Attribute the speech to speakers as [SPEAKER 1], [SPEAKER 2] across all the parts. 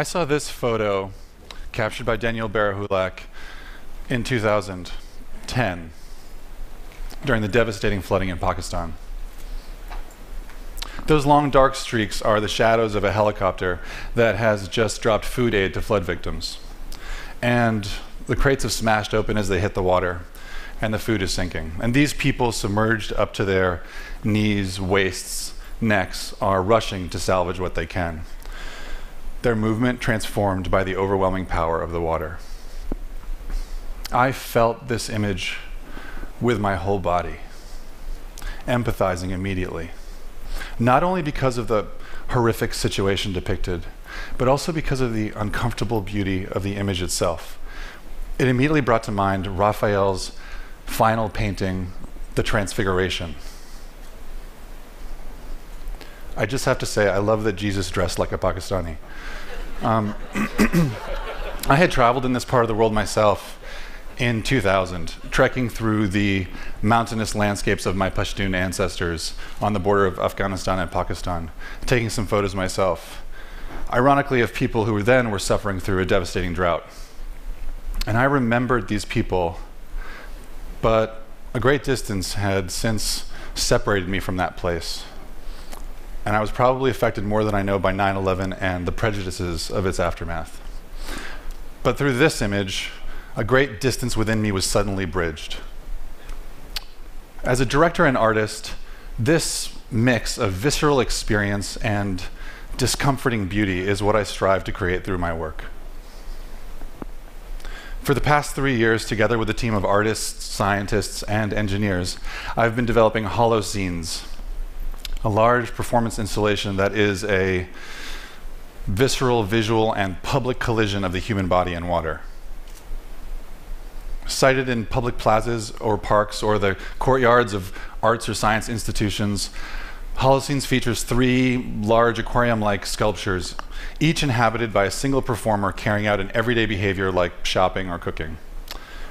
[SPEAKER 1] I saw this photo captured by Daniel Berehulak in 2010 during the devastating flooding in Pakistan. Those long dark streaks are the shadows of a helicopter that has just dropped food aid to flood victims. And the crates have smashed open as they hit the water, and the food is sinking. And these people, submerged up to their knees, waists, necks, are rushing to salvage what they can their movement transformed by the overwhelming power of the water. I felt this image with my whole body, empathizing immediately. Not only because of the horrific situation depicted, but also because of the uncomfortable beauty of the image itself. It immediately brought to mind Raphael's final painting, The Transfiguration. I just have to say, I love that Jesus dressed like a Pakistani. Um, I had traveled in this part of the world myself in 2000, trekking through the mountainous landscapes of my Pashtun ancestors on the border of Afghanistan and Pakistan, taking some photos myself. Ironically, of people who then were suffering through a devastating drought. And I remembered these people, but a great distance had since separated me from that place and I was probably affected more than I know by 9 11 and the prejudices of its aftermath. But through this image, a great distance within me was suddenly bridged. As a director and artist, this mix of visceral experience and discomforting beauty is what I strive to create through my work. For the past three years, together with a team of artists, scientists, and engineers, I've been developing holoscenes, a large performance installation that is a visceral, visual, and public collision of the human body and water. Sited in public plazas or parks or the courtyards of arts or science institutions, Holoscenes features three large aquarium-like sculptures, each inhabited by a single performer carrying out an everyday behavior like shopping or cooking.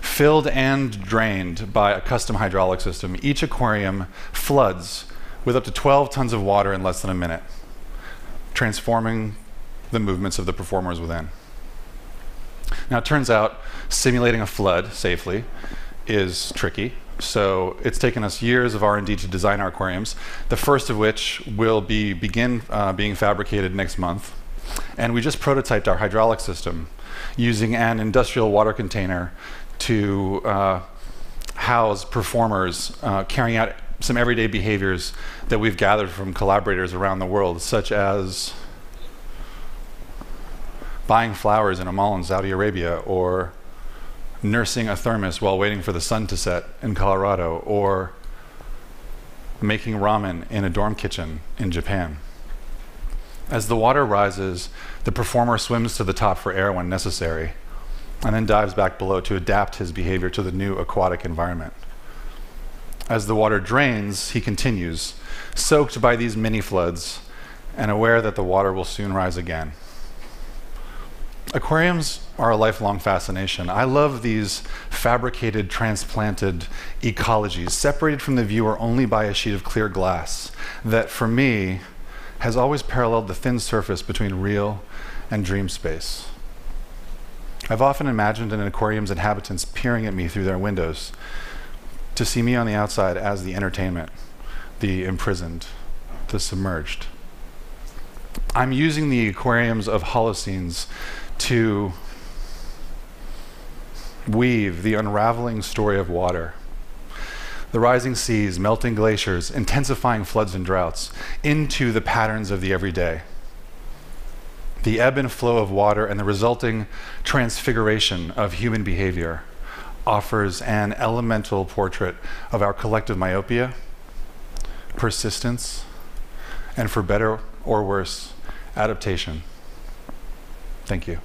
[SPEAKER 1] Filled and drained by a custom hydraulic system, each aquarium floods with up to 12 tons of water in less than a minute, transforming the movements of the performers within. Now, it turns out simulating a flood safely is tricky. So it's taken us years of R&D to design our aquariums, the first of which will be begin uh, being fabricated next month. And we just prototyped our hydraulic system using an industrial water container to uh, house performers uh, carrying out some everyday behaviors that we've gathered from collaborators around the world, such as buying flowers in a mall in Saudi Arabia, or nursing a thermos while waiting for the sun to set in Colorado, or making ramen in a dorm kitchen in Japan. As the water rises, the performer swims to the top for air when necessary, and then dives back below to adapt his behavior to the new aquatic environment. As the water drains, he continues, soaked by these mini floods and aware that the water will soon rise again. Aquariums are a lifelong fascination. I love these fabricated, transplanted ecologies, separated from the viewer only by a sheet of clear glass, that for me has always paralleled the thin surface between real and dream space. I've often imagined an aquarium's inhabitants peering at me through their windows, to see me on the outside as the entertainment, the imprisoned, the submerged. I'm using the aquariums of Holoscenes to weave the unraveling story of water. The rising seas, melting glaciers, intensifying floods and droughts into the patterns of the everyday. The ebb and flow of water and the resulting transfiguration of human behavior offers an elemental portrait of our collective myopia, persistence, and for better or worse, adaptation. Thank you.